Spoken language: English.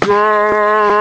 Go!